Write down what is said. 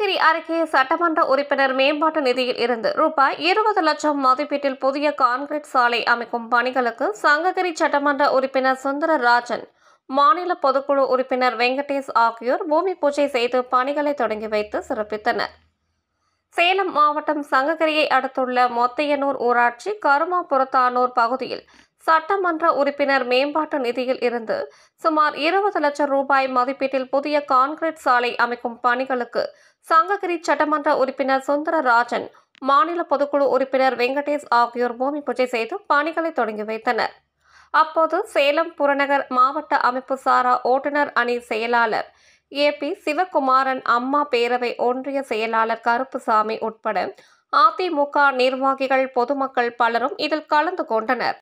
அருகே சட்டமன்ற உறுப்பினர் மேம்பாட்டு நிதியில் இருந்து ரூபாய் இருபது லட்சம் மதிப்பீட்டில் புதிய கான்கிரீட் சாலை அமைக்கும் பணிகளுக்கு சங்ககிரி சட்டமன்ற உறுப்பினர் சுந்தரராஜன் மாநில பொதுக்குழு உறுப்பினர் வெங்கடேஷ் ஆகியோர் பூமி பூஜை செய்து பணிகளை தொடங்கி வைத்து சிறப்பித்தனர். சேலம் மாவட்டம் சங்ககிரியை அடுத்துள்ள மொத்தையனூர் ஊராட்சி கருமாபுரத்தானூர் பகுதியில் சட்டமன்ற உறுப்பினர் மேம்பாட்டு நிதியில் இருந்து சுமார் இருபது லட்சம் ரூபாய் மதிப்பீட்டில் புதிய கான்கிரீட் சாலை அமைக்கும் பணிகளுக்கு சங்ககிரி சட்டமன்ற உறுப்பினர் சுந்தரராஜன் மாநில பொதுக்குழு உறுப்பினர் வெங்கடேஷ் ஆகியோர் பூமி பூஜை செய்து பணிகளை தொடங்கி வைத்தனர். அப்போது சேலம் புறநகர் மாவட்ட அமைப்பு சாரா ஓட்டுநர் அணி செயலாளர் ஏ பி சிவகுமாரன் அம்மா பேரவை ஒன்றிய செயலாளர் கருப்புசாமி உட்பட அதிமுக நிர்வாகிகள் பொதுமக்கள் பலரும் இதில் கலந்து கொண்டனர்.